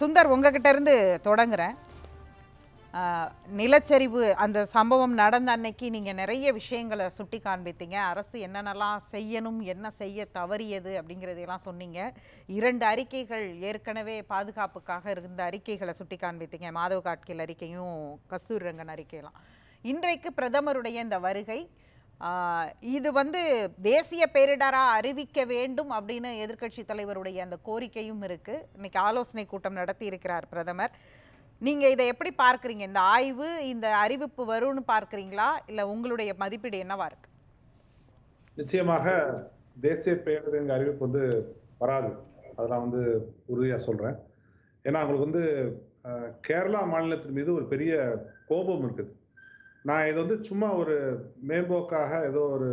சுந்தர் உங்ககிட்ட இருந்து தொடங்குறேன். நிலச்சரிவு அந்த சம்பவம் நடந்த அன்னைக்கு நீங்க நிறைய விஷயங்களை சுட்டி காண்பித்தீங்க. அரசு என்னென்னலாம் செய்யணும் என்ன செய்ய தவறியது அப்படிங்கிறதையெல்லாம் சொன்னீங்க. இரண்டு அறிக்கைகள் ஏற்கனவே பாதுகாப்புக்காக இருந்த அறிக்கைகளை சுட்டி காண்பித்தீங்க. மாதவ காட்கில் அறிக்கையும் கஸ்தூரி ரங்கன் அறிக்கையெல்லாம். இன்றைக்கு பிரதமருடைய இந்த வருகை இது வந்து தேசிய பேரிடராக அறிவிக்க வேண்டும் அப்படின்னு எதிர்க்கட்சி தலைவருடைய அந்த கோரிக்கையும் இருக்குது இன்னைக்கு ஆலோசனை கூட்டம் நடத்தி இருக்கிறார் பிரதமர். நீங்கள் இதை எப்படி பார்க்குறீங்க? இந்த ஆய்வு இந்த அறிவிப்பு வரும்னு பார்க்குறீங்களா? இல்லை உங்களுடைய மதிப்பீடு என்னவா இருக்கு? நிச்சயமாக தேசிய பேரிடர் அறிவிப்பு வந்து வராது. அதெல்லாம் வந்து உறுதியாக சொல்கிறேன் ஏன்னா அவங்களுக்கு வந்து கேரளா மாநிலத்தின் மீது ஒரு பெரிய கோபம் இருக்குது. நான் இது வந்து சும்மா ஒரு மேம்போக்காக ஏதோ ஒரு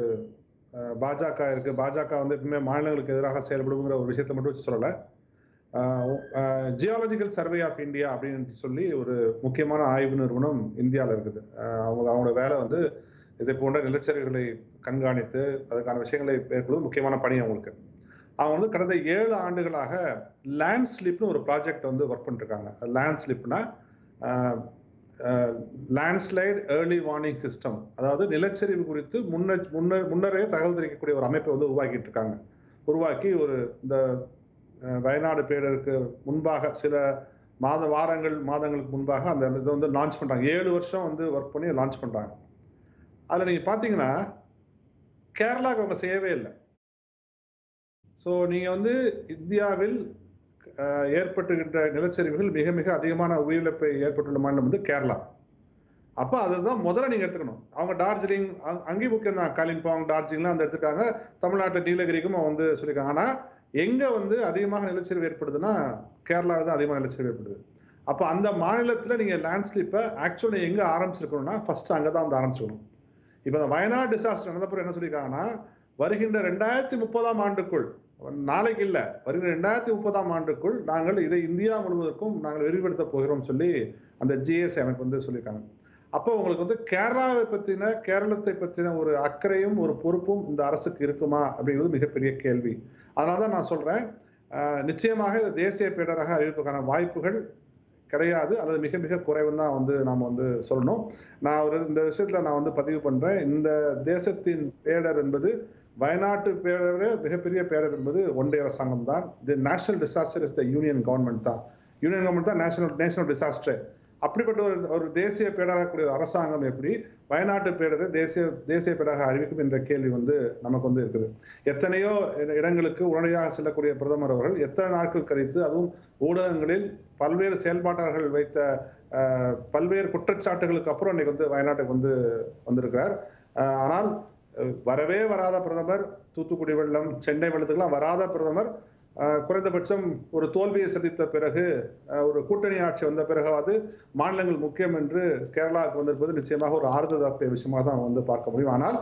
பாஜக இருக்கு. பாஜக வந்து எப்பவுமே மாநிலங்களுக்கு எதிராக செயல்படுங்கிற ஒரு விஷயத்தை மட்டும் வச்சு சொல்லலை. ஜியாலஜிக்கல் சர்வே ஆஃப் இந்தியா அப்படின்னு சொல்லி ஒரு முக்கியமான ஆய்வு நிறுவனம் இந்தியாவில் இருக்குது. அவங்க அவங்களோட வேலை வந்து இதை போன்ற நிலச்சரிவுகளை கண்காணித்து அதுக்கான விஷயங்களை மேற்கொள்வது முக்கியமான பணி அவங்களுக்கு. அவங்க வந்து கடந்த ஏழு ஆண்டுகளாக லேண்ட் ஸ்லிப்னு ஒரு ப்ராஜெக்ட் வந்து ஒர்க் பண்ணிருக்காங்க லேண்ட் ஸ்லிப்னா லேண்ட்ஸ்லைட் ஏர்லி வார்னிங் சிஸ்டம் அதாவது நிலச்சரிவு குறித்து முன்ன முன்ன முன்னரே தகவல் தெரிவிக்கக்கூடிய ஒரு அமைப்பை வந்து உருவாக்கிட்டு இருக்காங்க. உருவாக்கி ஒரு இந்த வயநாடு பேரருக்கு முன்பாக சில மாத வாரங்கள் மாதங்களுக்கு முன்பாக அந்த இதை வந்து லான்ச் பண்ணுறாங்க ஏழு வருஷம் வந்து ஒர்க் பண்ணி லான்ச் பண்ணுறாங்க அதில் நீங்கள் பார்த்தீங்கன்னா கேரளாவுக்கு அவங்க செய்யவே இல்லை. ஸோ நீங்கள் வந்து இந்தியாவில் ஏற்பட்டுகின்ற நிலச்சரிவுகள் மிக மிக அதிகமான உயிரிழப்பை ஏற்பட்டுள்ள மாநிலம் வந்து கேரளா. அப்போ அதுதான் முதல்ல நீங்கள் எடுத்துக்கணும். அவங்க டார்ஜிலிங் அங்- அங்கேயும் முக்கியம் தான். காலிம்பாங் டார்ஜிலிங்லாம் வந்து எடுத்துருக்காங்க தமிழ்நாட்டு நீலகிரிக்கும் அவங்க வந்து சொல்லியிருக்காங்க. ஆனால் எங்கே வந்து அதிகமாக நிலச்சரிவு ஏற்படுதுன்னா கேரளாவில் தான் அதிகமாக நிலச்சரிவு ஏற்படுது. அப்போ அந்த மாநிலத்தில் நீங்கள் லேண்ட்ஸ்லிப்பை ஆக்சுவலி எங்கே ஆரம்பிச்சிருக்கணும்னா ஃபர்ஸ்ட் அங்கே தான் வந்து ஆரம்பிச்சிக்கணும் இப்போ அந்த வயநாடு டிசாஸ்டர் நடந்தப்பறம் என்ன சொல்லியிருக்காங்கன்னா வருகின்ற ரெண்டாயிரத்தி முப்பதாம் ஆண்டுக்குள் நாளைக்கு இல்லை. வருகிற ரெண்டாயிரத்தி முப்பதாம் ஆண்டுக்குள் நாங்கள் இதை இந்தியா முழுவதற்கும் நாங்கள் விரிவுபடுத்த போகிறோம் சொல்லி அந்த ஜிஎஸ்ஐ அமைப்பு வந்து சொல்லியிருக்காங்க. அப்போ உங்களுக்கு வந்து கேரளாவை பற்றின கேரளத்தை பற்றின ஒரு அக்கறையும் ஒரு பொறுப்பும் இந்த அரசுக்கு இருக்குமா அப்படிங்கிறது மிகப்பெரிய கேள்வி. அதனால தான் நான் சொல்கிறேன் நிச்சயமாக இது தேசிய பேரிடராக அறிவிப்புக்கான வாய்ப்புகள் கிடையாது. அல்லது மிக மிக குறைவுன்னு தான் வந்து நாம் வந்து சொல்லணும். நான் ஒரு இந்த விஷயத்தில் நான் வந்து பதிவு பண்ணுறேன் இந்த தேசத்தின் பேடர் என்பது வயநாட்டு பேரவே மிகப்பெரிய பேரவை என்பது ஒன்றிய அரசாங்கம் தான் the national disaster is the union government தான். யூனியன் கவர்மெண்ட் தான் நேஷனல் நேஷனல் டிசாஸ்டர் அப்படிப்பட்ட ஒரு ஒரு தேசிய பேடராகக்கூடிய அரசாங்கம் எப்படி? வயநாட்டு பேடரை தேசிய தேசிய பேடாக அறிவிக்கும் என்ற கேள்வி வந்து நமக்கு வந்து இருக்குது. எத்தனையோ இடங்களுக்கு உடனடியாக செல்லக்கூடிய பிரதமர் அவர்கள் எத்தனை நாட்கள் கழித்து அதுவும் ஊடகங்களில் பல்வேறு செயல்பாட்டாளர்கள் வைத்த பல்வேறு குற்றச்சாட்டுகளுக்கு அப்புறம் இன்னைக்கு வந்து வயநாட்டுக்கு வந்து வந்திருக்கிறார். ஆனால் வரவே வராத பிரதமர் தூத்துக்குடி வெள்ளம் சென்னை வெள்ளத்துக்கெல்லாம் வராத பிரதமர் குறைந்தபட்சம் ஒரு தோல்வியை சந்தித்த பிறகு ஒரு கூட்டணி ஆட்சி வந்த பிறகாவது மாநிலங்கள் முக்கியம் என்று கேரளாவுக்கு வந்திருப்பது நிச்சயமாக ஒரு ஆறுதல் விஷயமாக தான் வந்து பார்க்க முடியும். ஆனால்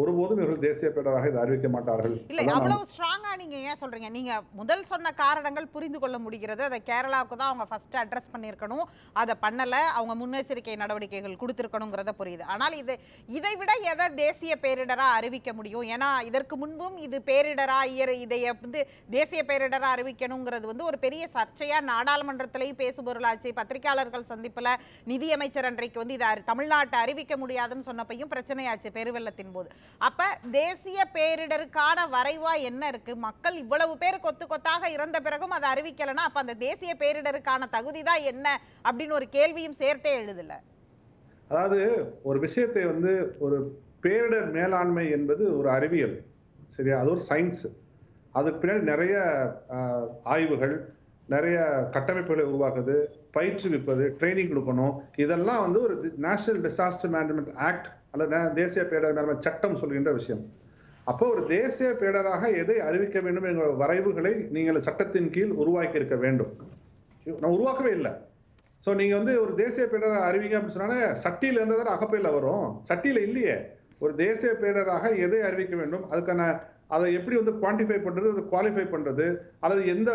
ஒருபோதும் இவர்கள் தேசிய பேரிடராக இதை அறிவிக்க மாட்டார்கள். இல்ல அவ்வளவு ஸ்ட்ராங்கா நீங்க ஏன் சொல்றீங்க? நீங்க முதல் சொன்ன காரணங்கள் புரிந்து கொள்ள முடிகிறது. அதை கேரளாவுக்கு தான் அவங்க ஃபர்ஸ்ட் அட்ரஸ் பண்ணியிருக்கணும். அதை பண்ணல. அவங்க முன்னெச்சரிக்கை நடவடிக்கைகள் கொடுத்திருக்கணுங்கிறத புரியுது. ஆனால் இது இதை விட எதை தேசிய பேரிடரா அறிவிக்க முடியும்? ஏன்னா இதற்கு முன்பும் இது பேரிடரா இயர் இதை வந்து தேசிய பேரிடரா அறிவிக்கணுங்கிறது வந்து ஒரு பெரிய சர்ச்சையா நாடாளுமன்றத்திலையும் பேசுபொருளாச்சு. பத்திரிகையாளர்கள் சந்திப்புல நிதியமைச்சர் அன்றைக்கு வந்து இதை தமிழ்நாட்டை அறிவிக்க முடியாதுன்னு சொன்னப்பையும் பிரச்சனையாச்சு பெருவெள்ளத்தின் போது. அப்ப தேசிய பேரிடருக்கான வரைவா என்ன இருக்கு? மக்கள் இவ்வளவு பேர் கொத்து கொத்தாக இறந்த பிறகும் அதை அறிவிக்கலைன்னா அப்ப அந்த தேசிய பேரிடருக்கான தகுதி தான் என்ன? அப்படின்னு ஒரு கேள்வியும் சேர்த்தே எழுதல. அதாவது ஒரு விஷயத்தை வந்து ஒரு பேரிடர் மேலாண்மை என்பது ஒரு அறிவியல் சரியா? அது ஒரு சயின்ஸ் அதுக்கு பின்னாடி நிறைய ஆஹ், ஆய்வுகள் நிறைய கட்டமைப்புகளை உருவாக்குது பயிற்றுவிப்பது ட்ரைனிங் கொடுக்கணும். இதெல்லாம் வந்து ஒரு நேஷனல் டிசாஸ்டர் மேனேஜ்மெண்ட் ஆக்ட் அல்லது தேசிய பேரிடர் மேலாண்மை சட்டம் சொல்கின்ற விஷயம். அப்போ ஒரு தேசிய பேரிடராக எதை அறிவிக்க வேண்டும் என்ற வரைவுகளை நீங்கள் சட்டத்தின் கீழ் உருவாக்கி இருக்க வேண்டும். நான் உருவாக்கவே இல்லை. ஸோ நீங்கள் வந்து ஒரு தேசிய பேரிடரை அறிவிங்க அப்படின்னு சொன்னாலே சட்டியில் இருந்தால் தானே அகப்பையில் வரும். சட்டியில் இல்லையே. ஒரு தேசிய பேரிடராக எதை அறிவிக்க வேண்டும்? அதுக்கான அதை எப்படி வந்து குவான்டிஃபை பண்ணுறது அதை குவாலிஃபை பண்ணுறது அல்லது எந்த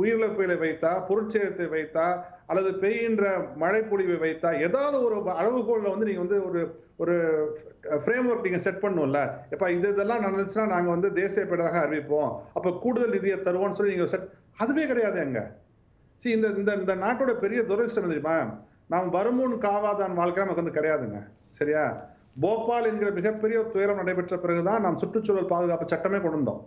உயிரிழப்புகளை வைத்தா பொருட்சேதத்தை வைத்தா அல்லது பெய்கின்ற மழைப்பொழிவை வைத்தா ஏதாவது ஒரு அளவுகோலில் வந்து நீங்கள் வந்து ஒரு ஒரு ஃப்ரேம் ஒர்க் நீங்கள் செட் பண்ணும்ல. இப்போ இது இதெல்லாம் நடந்துச்சுன்னா நாங்கள் வந்து தேசிய பேரிடராக அறிவிப்போம். அப்போ கூடுதல் நிதியை தருவோம்னு சொல்லி நீங்கள் செட் அதுவே கிடையாது எங்கே see இந்த இந்த இந்த நாட்டோட பெரிய துரதிருஷ்டம் தெரியுமா? நாம் வருமுன் காவாதான் வாழ்க்கை நமக்கு வந்து கிடையாதுங்க. சரியா? போபால் என்கிற மிகப்பெரிய துயரம் நடைபெற்ற பிறகுதான் நாம் சுற்றுச்சூழல் பாதுகாப்பு சட்டமே கொண்டு வந்தோம்.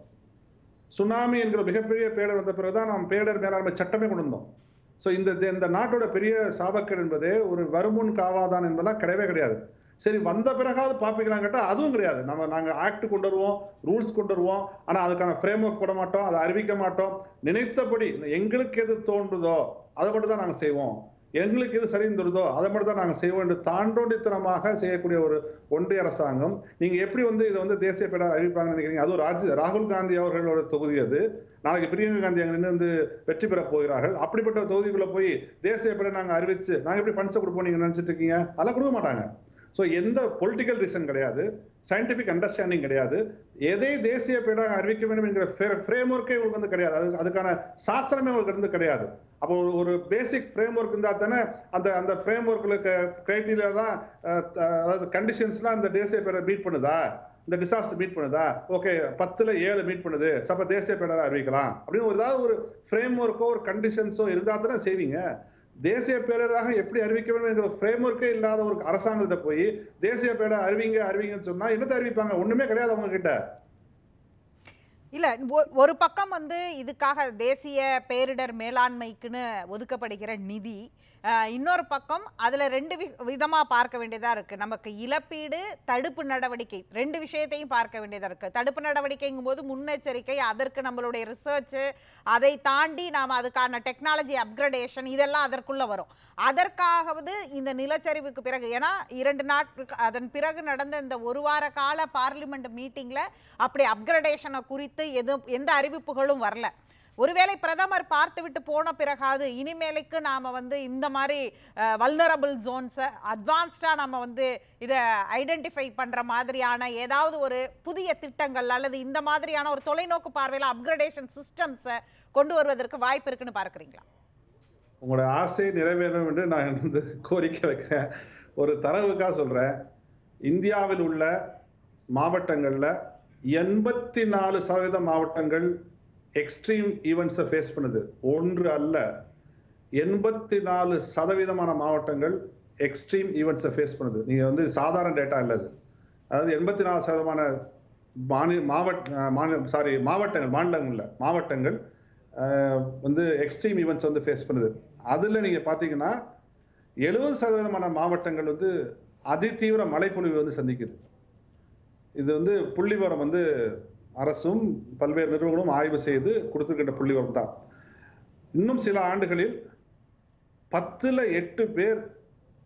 சுனாமி என்கிற மிகப்பெரிய பேடர் வந்த பிறகுதான் நாம் பேடர் மேலாண்மை சட்டமே கொண்டு வந்தோம். ஸோ இந்த இந்த நாட்டோட பெரிய சாபக்கேடு என்பது ஒரு வருமுன் காவாதான் என்பதெல்லாம் கிடையவே கிடையாது. சரி வந்த பிறகாவது பார்ப்பீங்களான்னு கேட்டால் அதுவும் கிடையாது. நம்ம நாங்கள் ஆக்ட் கொண்டு வருவோம் ரூல்ஸ் கொண்டு வருவோம். ஆனால் அதுக்கான ஃப்ரேம் ஒர்க் போட மாட்டோம் அதை அறிவிக்க மாட்டோம். நினைத்தபடி எங்களுக்கு எது தோன்றுதோ அதை மட்டும் தான் நாங்கள் செய்வோம். எங்களுக்கு எது சரின்னு தருதோ அதை மட்டும் தான் நாங்கள் செய்வோம் என்று தாண்டோண்டித்தனமாக செய்யக்கூடிய ஒரு ஒன்றிய அரசாங்கம். நீங்கள் எப்படி வந்து இதை வந்து தேசிய பேராக அறிவிப்பாங்கன்னு நினைக்கிறீங்க? அதுவும் ராஜ் ராகுல் காந்தி அவர்களோட தொகுதி அது. நாளைக்கு பிரியங்கா காந்தி அங்கே நின்று வந்து வெற்றி பெற போகிறார்கள். அப்படிப்பட்ட தொகுதிக்குள்ளே போய் தேசிய பேரை நாங்கள் அறிவிச்சு நாங்கள் எப்படி ஃபண்ட்ஸை கொடுப்போம் நீங்கள் நினச்சிட்டு இருக்கீங்க? அதெல்லாம் கொடுக்க மாட்டாங்க. ஸோ எந்த பொலிட்டிக்கல் ரீசன் கிடையாது. சயின்டிஃபிக் அண்டர்ஸ்டாண்டிங் கிடையாது. எதை தேசிய பேடாக அறிவிக்க வேண்டும் என்கிற ஃப்ரேம் ஒர்க்கே உங்களுக்கு வந்து கிடையாது. அது அதுக்கான சாஸ்திரமே அவங்களுக்கு இருந்து கிடையாது. அப்போ ஒரு பேசிக் ஃப்ரேம் ஒர்க் இருந்தால் தானே அந்த அந்த ஃப்ரேம் ஒர்க்கில் கிரைட்டீரியா தான் அதாவது கண்டிஷன்ஸ்லாம் அந்த தேசிய பேரை மீட் பண்ணுதா? இந்த டிசாஸ்டர் மீட் பண்ணுதா? ஓகே பத்துல ஏழு மீட் பண்ணுது. சப்ப தேசிய பேராக அறிவிக்கலாம். அப்படின்னு ஒரு ஏதாவது ஒரு ஃப்ரேம் ஒர்க்கோ ஒரு கண்டிஷன்ஸோ இருந்தால் தானே செய்வீங்க. தேசிய பேரராக எப்படி அறிவிக்க வேண்டும் என்கிற ஃப்ரேம் ஒர்க்கே இல்லாத ஒரு அரசாங்கத்திட்ட போய் தேசிய பேரர் அறிவிங்க அறிவிங்கன்னு சொன்னா என்னத்தை அறிவிப்பாங்க? ஒண்ணுமே கிடையாது அவங்க கிட்ட இல்ல ஒரு பக்கம் வந்து இதுக்காக தேசிய பேரிடர் மேலாண்மைக்குன்னு ஒதுக்கப்படுகிற நிதி இன்னொரு பக்கம் அதில் ரெண்டு வி- விதமாக பார்க்க வேண்டியதாக இருக்குது நமக்கு இழப்பீடு தடுப்பு நடவடிக்கை ரெண்டு விஷயத்தையும் பார்க்க வேண்டியதாக இருக்குது தடுப்பு நடவடிக்கைங்கும் போது முன்னெச்சரிக்கை அதற்கு நம்மளுடைய ரிசர்ச் அதை தாண்டி நாம் அதுக்கான டெக்னாலஜி அப்கிரடேஷன் இதெல்லாம் அதற்குள்ளே வரும். அதற்காகவது இந்த நிலச்சரிவுக்கு பிறகு ஏன்னா இரண்டு நாட்களுக்கு அதன் பிறகு நடந்த இந்த ஒரு வார கால பார்லிமெண்ட் மீட்டிங்கில் அப்படி அப்கிரடேஷனை குறித்து எதுவும் எந்த அறிவிப்புகளும் வரல. ஒருவேளை பிரதமர் பார்த்துவிட்டு போன பிறகாது இனிமேலுக்கு நாம் வந்து இந்த மாதிரி வல்னரபிள் ஜோன்ஸை அட்வான்ஸ்டாக நம்ம வந்து இதை ஐடென்டிஃபை பண்ணுற மாதிரியான ஏதாவது ஒரு புதிய திட்டங்கள் அல்லது இந்த மாதிரியான ஒரு தொலைநோக்கு பார்வையில் அப்கிரடேஷன் சிஸ்டம்ஸை கொண்டு வருவதற்கு வாய்ப்பு இருக்குன்னு பார்க்குறீங்களா? உங்களோட ஆசை நிறைவேறும் என்று நான் வந்து கோரிக்கை வைக்கிறேன். ஒரு தரவுக்காக சொல்கிறேன் இந்தியாவில் உள்ள மாவட்டங்களில் எண்பத்தி நாலு சதவீத மாவட்டங்கள் எக்ஸ்ட்ரீம் ஈவெண்ட்ஸை ஃபேஸ் பண்ணுது. ஒன்று அல்ல எண்பத்தி நாலு சதவீதமான மாவட்டங்கள் எக்ஸ்ட்ரீம் ஈவெண்ட்ஸை ஃபேஸ் பண்ணுது. நீங்கள் வந்து சாதாரண டேட்டா இல்லது அதாவது எண்பத்தி நாலு சதமான மாநில மாவட்ட மாநில சாரி மாவட்டங்கள் மாநிலங்களில் மாவட்டங்கள் வந்து எக்ஸ்ட்ரீம் ஈவெண்ட்ஸ் வந்து ஃபேஸ் பண்ணுது. அதில் நீங்கள் பார்த்தீங்கன்னா எழுபது சதவீதமான மாவட்டங்கள் வந்து அதிதீவிர மழைப்பொழிவு வந்து சந்திக்குது. இது வந்து புள்ளிவரம் வந்து அரசும் பல்வேறு நிறுவனங்களும் ஆய்வு செய்து கொடுத்துருக்கின்ற புள்ளிவரம் தான். இன்னும் சில ஆண்டுகளில் பத்தில் எட்டு பேர்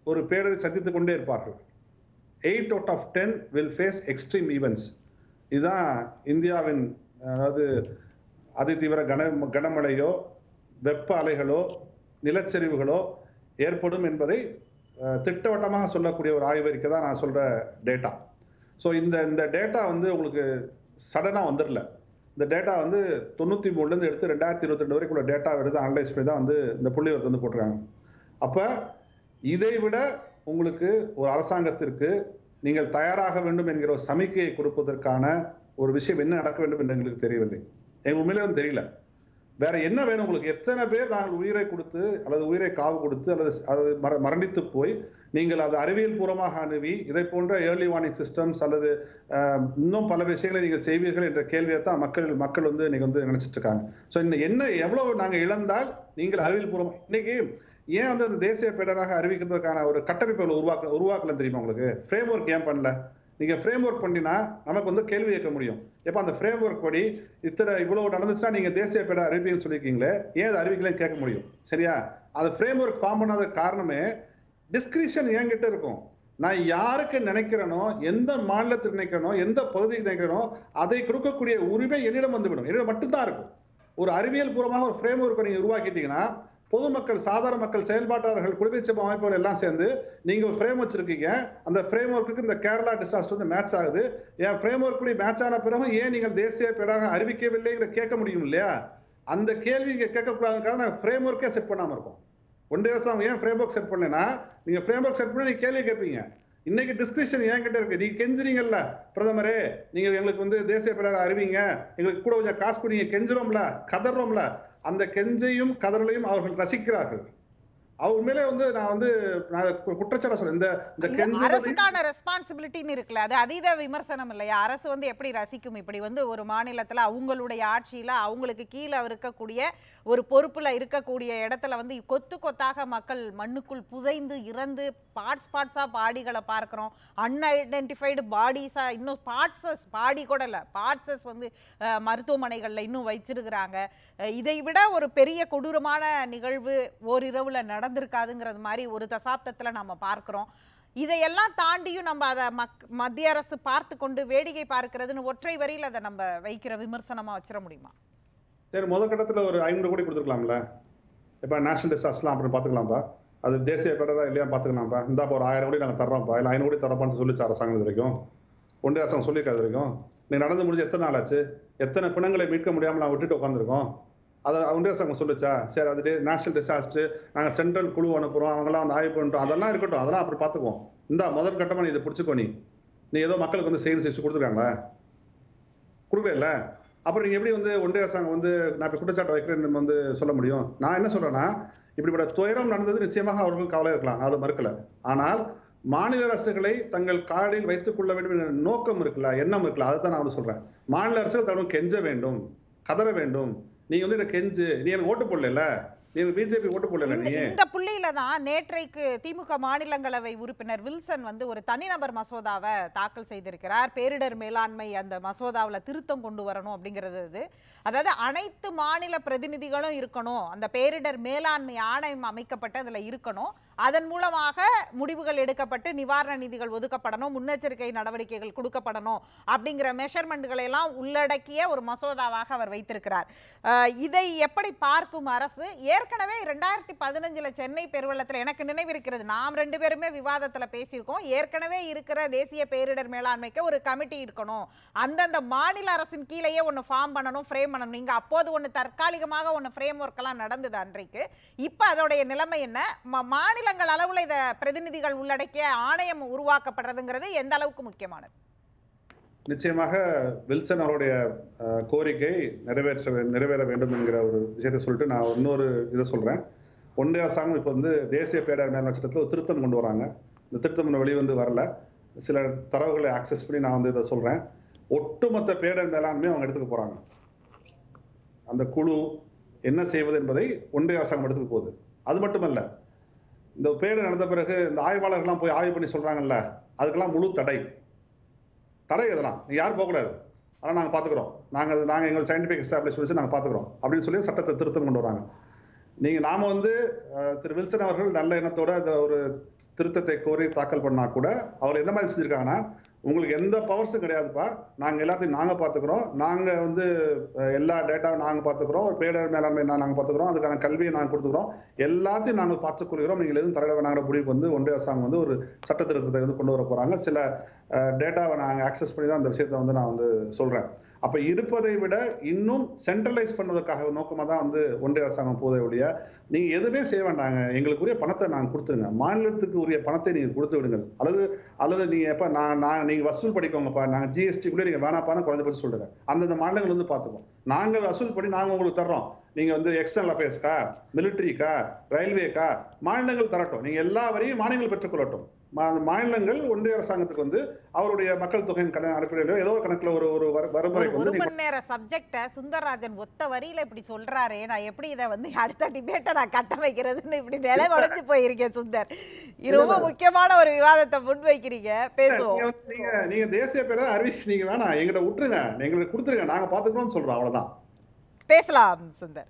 ஒரு பேரரை சந்தித்துக் கொண்டே இருப்பார்கள். Eight out of ten will face extreme events இதுதான் இந்தியாவின் அதாவது அதிதீவிர கன கனமழையோ வெப்ப அலைகளோ நிலச்சரிவுகளோ ஏற்படும் என்பதை திட்டவட்டமாக சொல்லக்கூடிய ஒரு ஆய்வறிக்கை தான் நான் சொல்கிற டேட்டா ஸோ இந்த இந்த டேட்டா வந்து உங்களுக்கு சடனாக வந்துடல. இந்த டேட்டா வந்து தொண்ணூற்றி மூணுலேருந்து எடுத்து ரெண்டாயிரத்தி இருபத்தி ரெண்டு வரைக்கும் உள்ள டேட்டா எடுத்து அனலைஸ் பண்ணி தான் வந்து இந்த புள்ளிவரத்தை வந்து போட்டிருக்காங்க. அப்போ இதை விட உங்களுக்கு ஒரு அரசாங்கத்திற்கு நீங்கள் தயாராக வேண்டும் என்கிற ஒரு சமிக்கையை கொடுப்பதற்கான ஒரு விஷயம் என்ன நடக்க வேண்டும் என்று எங்களுக்கு தெரியவில்லை. எங்களுக்கு உண்மையிலே தெரியல. வேற என்ன வேணும் உங்களுக்கு? எத்தனை பேர் நாங்கள் உயிரை கொடுத்து அல்லது உயிரை காவு கொடுத்து அல்லது அது மர மரணித்து போய் நீங்கள் அது அறிவியல் பூர்வமாக அணுவி இதை போன்ற ஏர்லி வார்னிங் சிஸ்டம்ஸ் அல்லது இன்னும் பல விஷயங்களை நீங்கள் செய்வீர்கள் என்ற கேள்வியை தான் மக்கள் மக்கள் வந்து இன்னைக்கு வந்து நினைச்சிட்டு இருக்காங்க ஸோ இன்னும் என்ன எவ்வளவு நாங்கள் இழந்தால் நீங்கள் அறிவியல் பூர்வமாக இன்னைக்கு ஏன் வந்து அந்த தேசிய பேரராக அறிவிக்கிறதுக்கான ஒரு கட்டமைப்புகளை உருவாக்க உருவாக்கலன்னு தெரியுமா உங்களுக்கு? ஃப்ரேம் ஒர்க் ஏன் பண்ணல? நீங்கள் ஃப்ரேம் ஒர்க் பண்ணினா நமக்கு வந்து கேள்வி கேட்க முடியும். எப்போ அந்த ஃப்ரேம் ஒர்க் படி இத்தனை இவ்வளோ நடந்துச்சுன்னா நீங்கள் தேசிய பேட அறிவிப்பீங்கன்னு சொல்லியிருக்கீங்களே ஏன் அது அறிவிக்கலன்னு கேட்க முடியும்? சரியா? அது ஃப்ரேம் ஒர்க் ஃபார்ம் பண்ணாத காரணமே டிஸ்கிரிப்ஷன் என்கிட்ட இருக்கும். நான் யாருக்கு நினைக்கிறேனோ எந்த மாநிலத்தில் நினைக்கிறனோ எந்த பகுதிக்கு நினைக்கிறனோ அதை கொடுக்கக்கூடிய உரிமை என்னிடம் வந்துவிடும் என்னிடம் மட்டும்தான் இருக்கும். ஒரு அறிவியல் பூர்வமாக ஒரு ஃப்ரேம் ஒர்க்கை நீங்கள் உருவாக்கிட்டீங்கன்னா பொதுமக்கள் சாதாரண மக்கள் செயல்பாட்டாளர்கள் குடிமைச்சம் அமைப்புகள் எல்லாம் சேர்ந்து நீங்க ஒரு ஃப்ரேம் வச்சிருக்கீங்க. அந்த ஃப்ரேம் ஒர்க்குக்கு இந்த கேரளா டிசாஸ்டர் வந்து மேட்ச் ஆகுது. என் ஃப்ரேம் ஒர்க் படி மேட்ச் ஆன பிறகு ஏன் நீங்கள் தேசிய பேராக அறிவிக்கவில்லைங்கிற கேட்க முடியும் இல்லையா? அந்த கேள்வி நீங்கள் கேட்கக்கூடாதுக்காக நாங்கள் ஃப்ரேம் ஒர்க்கே செட் பண்ணாமல் இருக்கோம். ஒன்றே வருஷம் ஏன் ஃப்ரேம் ஒர்க் செட் பண்ணேன்னா நீங்கள் ஃப்ரேம் ஒர்க் செட் பண்ணி நீங்கள் கேள்வி கேட்பீங்க. இன்னைக்கு டிஸ்கிரிப்ஷன் ஏன் கிட்ட இருக்கு? நீங்க கெஞ்சுறீங்கல்ல பிரதமரே. நீங்க எங்களுக்கு வந்து தேசிய பேராக அறிவிங்க. எங்களுக்கு கூட கொஞ்சம் காசு கொடுங்க கெஞ்சுறோம்ல கதறோம்ல. அந்த கெஞ்சையும் கதறலையும் அவர்கள் ரசிக்கிறார்கள். அவர் உண்மையிலே வந்து நான் வந்து நான் கு- குற்றச்சாட்டை சொல்றேன். இந்த அரசுக்கான ரெஸ்பான்சிபிலிட்டின்னு இருக்குல்ல அது அதீத விமர்சனம் இல்லையா? அரசு வந்து எப்படி ரசிக்கும்? இப்படி வந்து ஒரு மாநிலத்துல அவங்களுடைய ஆட்சியில அவங்களுக்கு கீழே இருக்கக்கூடிய ஒரு பொறுப்புல இருக்கக்கூடிய இடத்துல வந்து கொத்து கொத்தாக மக்கள் மண்ணுக்குள் புதைந்து இறந்து பார்ட்ஸ் பார்ட்ஸா பாடிகளை பார்க்கிறோம். அன்ஐடென்டிஃபைடு பாடிஸா இன்னும் பார்ட்ஸஸ் பாடி கூட இல்ல பார்ட்ஸஸ் வந்து மருத்துவமனைகள்ல இன்னும் வச்சிருக்கிறாங்க. இதை விட ஒரு பெரிய கொடூரமான நிகழ்வு ஓரிரவுல நடந்திருக்காதுங்கிறது மாதிரி ஒரு தசாப்தத்தில் நம்ம பார்க்குறோம். இதையெல்லாம் தாண்டியும் நம்ம அதை மக் மத்திய அரசு பார்த்து கொண்டு வேடிக்கை பார்க்கிறதுன்னு ஒற்றை வரியில் அதை நம்ம வைக்கிற விமர்சனமாக வச்சிட முடியுமா? சரி முதல் கட்டத்தில் ஒரு ஐநூறு கோடி கொடுத்துருக்கலாம்ல. இப்போ நேஷனல் டிசாஸ்ட்லாம் அப்புறம் பார்த்துக்கலாம்ப்பா. அது தேசிய பேடரா இல்லையா பார்த்துக்கலாம்ப்பா. இந்தாப்பா ஒரு ஆயிரம் கோடி நாங்கள் தர்றோம்ப்பா. இல்லை ஐநூறு கோடி தரப்பான்னு சொல்லிச்சு அரசாங்கம் இது வரைக்கும். ஒன்றிய அரசாங்கம் சொல்லியிருக்காது வரைக்கும். நீங்கள் நடந்து முடிஞ்சு எத்தனை நாள் ஆச்சு? எத்தனை பிணங்களை மீட்க முடியாமல் நான் விட்டுட்டு உட்காந்துருக்கோம் அதை ஒன்றிய அரசாங்கம் சொல்லுச்சா? சரி அது நேஷனல் டிசாஸ்டர் நாங்கள் சென்ட்ரல் குழு அனுப்புகிறோம் அவங்களாம் வந்து ஆய்வு பண்ணுறோம் அதெல்லாம் இருக்கட்டும் அதெல்லாம் அப்புறம் பார்த்துக்குவோம் இந்த முதல் கட்டமாக நீ இதை பிடிச்சிக்கோ நீ. நீ ஏதோ மக்களுக்கு வந்து செய்தி செய்து கொடுத்துருக்காங்களா? கொடுக்கல அப்புறம் நீங்கள் எப்படி வந்து ஒன்றிய அரசாங்கம் வந்து நான் இப்போ குற்றச்சாட்டு வைக்கிறேன்னு வந்து சொல்ல முடியும்? நான் என்ன சொல்கிறேன்னா இப்படிப்பட்ட துயரம் நடந்தது நிச்சயமாக அவர்கள் கவலை இருக்கலாம். அது மறுக்கல. ஆனால் மாநில அரசுகளை தங்கள் காலில் வைத்துக் கொள்ள வேண்டும் என்ற நோக்கம் இருக்குல்ல எண்ணம் இருக்குல்ல அதை தான் நான் வந்து சொல்கிறேன் மாநில அரசுகள் தங்களும் கெஞ்ச வேண்டும் கதற வேண்டும். நீங்க வந்து எனக்கு கெஞ்சு? நீ எனக்கு ஓட்டு போடல இந்த புள்ளியில தான் நேற்றைக்கு திமுக மாநிலங்களவை உறுப்பினர் வில்சன் வந்து ஒரு தனிநபர் மசோதாவை தாக்கல் செய்திருக்கிறார். பேரிடர் மேலாண்மை அந்த மசோதாவில் திருத்தம் கொண்டு வரணும் அப்படிங்கிறது அதாவது அனைத்து மாநில பிரதிநிதிகளும் இருக்கணும். அந்த பேரிடர் மேலாண்மை ஆணையம் அமைக்கப்பட்டு அதுல இருக்கணும். அதன் மூலமாக முடிவுகள் எடுக்கப்பட்டு நிவாரண நிதிகள் ஒதுக்கப்படணும் முன்னெச்சரிக்கை நடவடிக்கைகள் கொடுக்கப்படணும் அப்படிங்கிற மெஷர்மெண்ட்களை எல்லாம் உள்ளடக்கிய ஒரு மசோதாவாக அவர் வைத்திருக்கிறார். இதை எப்படி பார்க்கும் அரசு? ஏற்கனவே ரெண்டாயிரத்தி பதினஞ்சில் சென்னை பெருவெள்ளத்தில் எனக்கு நினைவிருக்கிறது நாம் ரெண்டு பேருமே விவாதத்தில் பேசியிருக்கோம். ஏற்கனவே இருக்கிற தேசிய பேரிடர் மேலாண்மைக்கு ஒரு கமிட்டி இருக்கணும். அந்தந்த மாநில அரசின் கீழேயே ஒன்று ஃபார்ம் பண்ணணும் ஃப்ரேம் பண்ணணும். நீங்கள் அப்போது ஒன்று தற்காலிகமாக ஒன்று ஃப்ரேம் ஒர்க்கெல்லாம் நடந்தது அன்றைக்கு. இப்போ அதோடைய நிலைமை என்ன? ம- மாநிலங்கள் அளவுல இதை பிரதிநிதிகள் உள்ளடக்கிய ஆணையம் உருவாக்கப்படுறதுங்கிறது எந்த அளவுக்கு முக்கியமானது? நிச்சயமாக வில்சன் அவருடைய கோரிக்கை நிறைவேற்ற நிறைவேற வேண்டும் என்கிற ஒரு விஷயத்தை சொல்லிட்டு நான் இன்னொரு இதை சொல்றேன். ஒன்றிய அரசாங்கம் இப்போ வந்து தேசிய பேரிடர் மேலாண்மை சட்டத்தில் ஒரு திருத்தம் கொண்டு வராங்க. இந்த திருத்தம் இன்னும் வெளியே வந்து வரல. சில தரவுகளை ஆக்சஸ் பண்ணி நான் வந்து இதை சொல்றேன். ஒட்டுமொத்த பேரிடர் மேலாண்மையும் அவங்க எடுத்துக்க போறாங்க. அந்த குழு என்ன செய்வது என்பதை ஒன்றிய அரசாங்கம் எடுத்துக்க போகுது. அது மட்டுமல்ல இந்த பேடு நடந்த பிறகு இந்த ஆய்வாளர்கள்லாம் போய் ஆய்வு பண்ணி சொல்கிறாங்கல்ல அதுக்கெல்லாம் முழு தடை. தடை இதெல்லாம். யாரும் போகக்கூடாது ஆனால் நாங்கள் பார்த்துக்குறோம் நாங்கள் நாங்கள் எங்கள் சயின்டிஃபிக் எஸ்டாப்ளிஷ் வச்சு நாங்கள் பார்த்துக்குறோம் அப்படின்னு சொல்லி சட்டத்தை திருத்தம் கொண்டு வராங்க. நீங்கள் நாம் வந்து திரு வில்சன் அவர்கள் நல்ல எண்ணத்தோட அந்த ஒரு திருத்தத்தை கோரி தாக்கல் பண்ணால் கூட அவர் என்ன மாதிரி செஞ்சிருக்காங்கன்னா உங்களுக்கு எந்த பவர்ஸும் கிடையாதுப்பா. நாங்கள் எல்லாத்தையும் நாங்கள் பார்த்துக்குறோம் நாங்கள் வந்து எல்லா டேட்டாவும் நாங்கள் பார்த்துக்குறோம் ஒரு பேரிடர் மேலாண்மை நாங்கள் பார்த்துக்குறோம் அதுக்கான கல்வியை நாங்கள் கொடுத்துக்குறோம். எல்லாத்தையும் நாங்கள் பார்த்துக்கொள்கிறோம் நீங்கள் எதுவும் தலையிட வேணாங்கிற முடிவுக்கு வந்து ஒன்றிய அரசாங்கம் வந்து ஒரு சட்ட திருத்தத்தை வந்து கொண்டு வர போகிறாங்க சில டேட்டாவை நாங்கள் ஆக்சஸ் பண்ணி தான் அந்த விஷயத்தை வந்து நான் வந்து சொல்கிறேன் அப்போ இருப்பதை விட இன்னும் சென்ட்ரலைஸ் பண்ணுவதற்காக நோக்கமாக தான் வந்து ஒன்றிய அரசாங்கம் போதே ஒழிய நீங்கள் எதுவுமே செய்ய வேண்டாங்க. எங்களுக்குரிய பணத்தை நாங்கள் கொடுத்துருங்க மாநிலத்துக்கு உரிய பணத்தை நீங்கள் கொடுத்து விடுங்கள். அல்லது அல்லது நீங்கள் எப்போ நான் நான் நீங்கள் வசூல் படிக்கோங்கப்பா நாங்கள் ஜிஎஸ்டிக்குள்ளே நீங்கள் குறைஞ்ச குறைஞ்சபட்சம் சொல்லுங்க. அந்தந்த மாநிலங்கள் வந்து பார்த்துக்கோம் நாங்கள் வசூல் பண்ணி நாங்கள் உங்களுக்கு தர்றோம். நீங்கள் வந்து எக்ஸ்டர்னல் அஃபேர்ஸ்க்கா மிலிட்ரிக்கா ரயில்வேக்கா மாநிலங்கள் தரட்டும். நீங்கள் எல்லா வரையும் மாநிலங்கள் பெற்றுக்கொள்ளட்டும் மாநிலங்கள் ஒன்றிய அரசாங்கத்துக்கு வந்து அவருடைய மக்கள் தொகையின் கண அடிப்படையிலோ ஏதோ ஒரு கணக்குல ஒரு ஒரு வர- ஒரு மணி நேர சப்ஜெக்ட சுந்தரராஜன் ஒத்த வரியில இப்படி சொல்றாரே நான் எப்படி இதை வந்து அடுத்த டிபேட்டை நான் கட்டமைக்கிறதுன்னு இப்படி நிலை உடைஞ்சு போயிருக்கேன் சுந்தர். இது ரொம்ப முக்கியமான ஒரு விவாதத்தை முன்வைக்கிறீங்க பேசுவோம். நீங்க நீங்க தேசிய பேரை அறிவிச்சு நீங்க வேணாம். எங்கிட்ட விட்டுருங்க. எங்களுக்கு கொடுத்துருங்க. நாங்க பாத்துக்கிறோம்னு சொல்றோம். அவ்வளவுதான். பேசலாம் சுந்தர்.